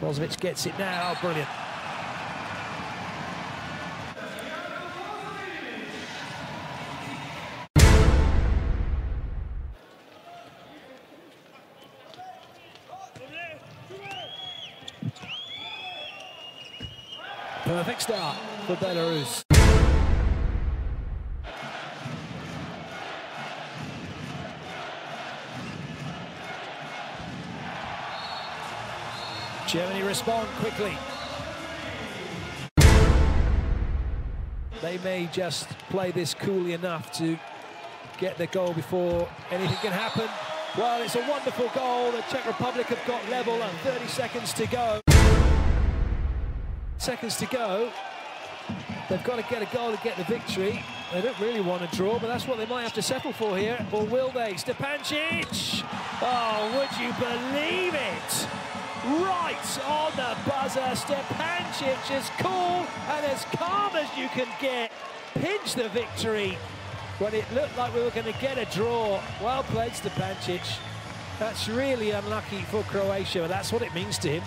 Bozovic gets it now. Brilliant. Perfect start for Belarus. Germany respond quickly. They may just play this coolly enough to get the goal before anything can happen. Well, it's a wonderful goal. The Czech Republic have got level and 30 seconds to go. Seconds to go. They've got to get a goal to get the victory. They don't really want to draw, but that's what they might have to settle for here. Or will they? Stepancic! Oh, would you believe it? Right on the buzzer, Stepancic is cool and as calm as you can get. Pinch the victory when it looked like we were going to get a draw. Well played, Stepancic. That's really unlucky for Croatia, that's what it means to him.